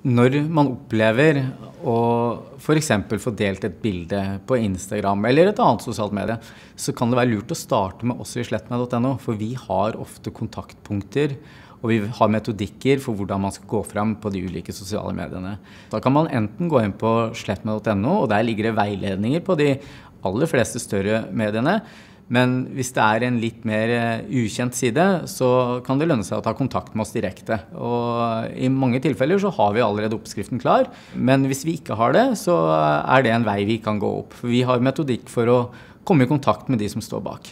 Når man opplever å f.eks. få delt et bilde på Instagram eller et annet sosialt medie, så kan det være lurt å starte med oss i slettmed.no, for vi har ofte kontaktpunkter. Og vi har metodikker for hvordan man skal gå fram på de ulike sosiale mediene. Da kan man enten gå inn på slettmed.no, og der ligger det veiledninger på de aller fleste større mediene. Men hvis det er en litt mer eh, ukjent side, så kan det lønne seg å ta kontakt med oss direkte. Og i mange tilfeller så har vi allerede oppskriften klar. Men hvis vi ikke har det, så er det en vei vi kan gå opp. For vi har metodikk for å komme i kontakt med de som står bak.